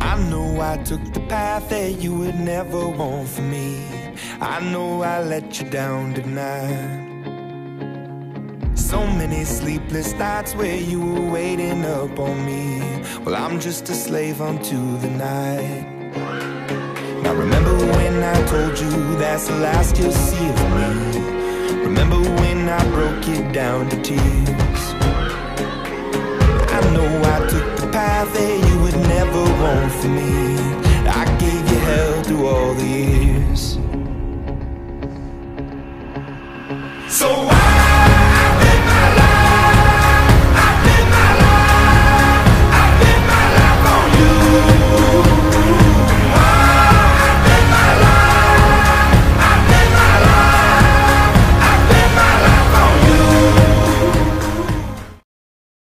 I know I took the path that you would never want for me. I know I let you down tonight. So many sleepless nights where you were waiting up on me. Well, I'm just a slave unto the night. Now, remember when I told you that's the last you'll see of me? Broke it down to tears? I know I took the path that you would never want for me. I gave you hell through all the years. So